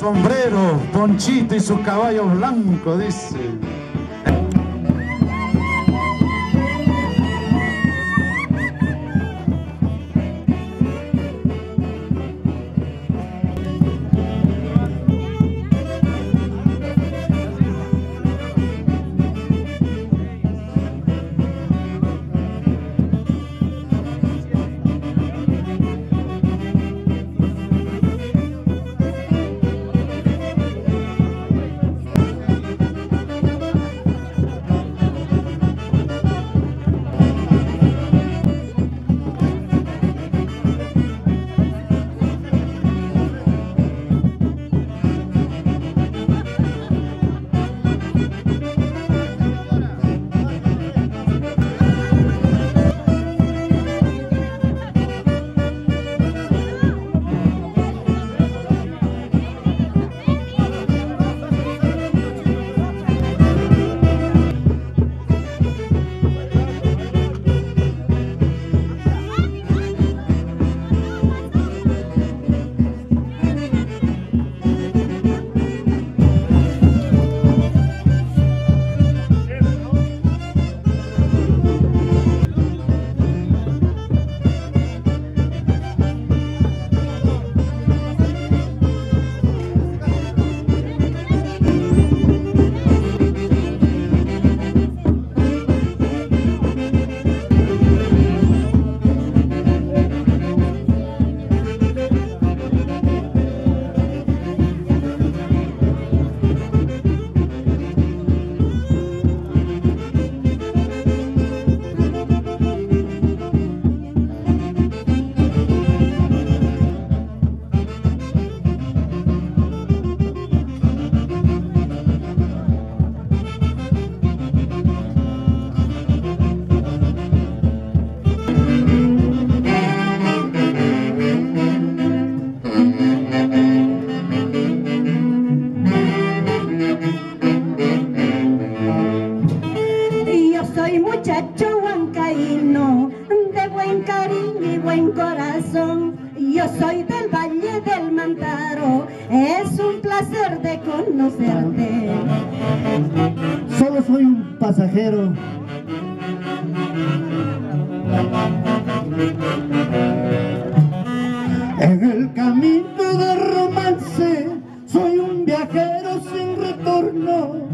Sombrero, ponchito y su caballo blanco, dice. Es un placer de conocerte. Solo soy un pasajero. En el camino de romance soy un viajero sin retorno.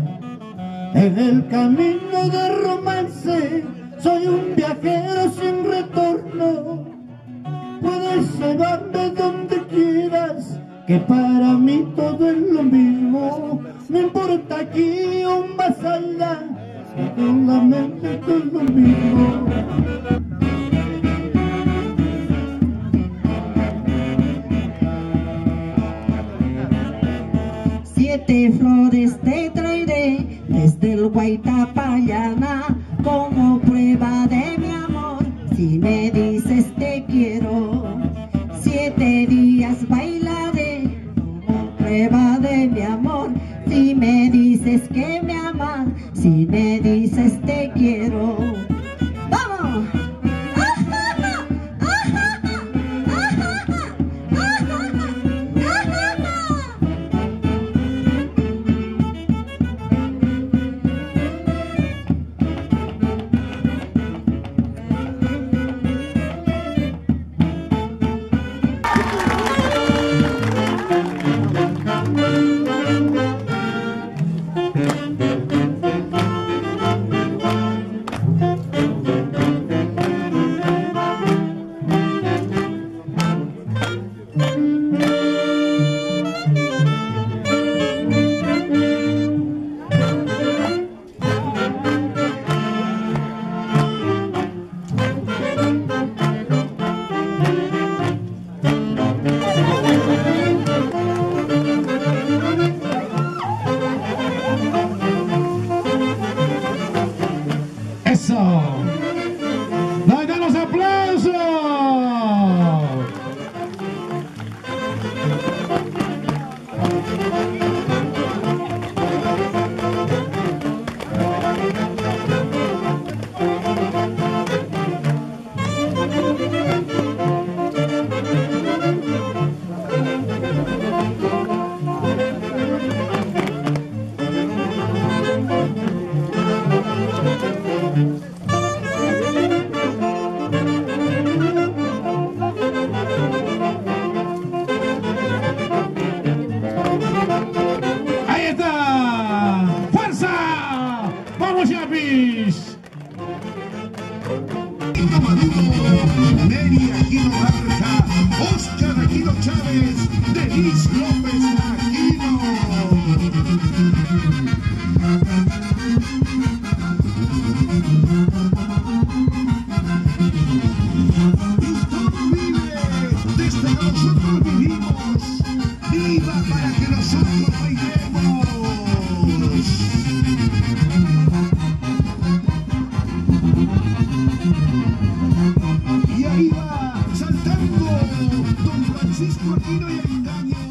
En el camino de romance soy un viajero sin retorno. Que para mí todo es lo mismo. No importa aquí o más que con la mente todo es lo mismo. Siete flores te traeré desde el Guaitapayana como prueba de mi amor. Si me dices te quiero, prueba de mi amor. Si me dices que me amas Si me dices te quiero. los Yapis. Maduro, Mary Aquino Barca, Oscar Aquino Chávez, Denise López Aquino. Víctor Vive, desde nosotros vivimos, viva para que nosotros Don Francisco Aquino y Aguilar.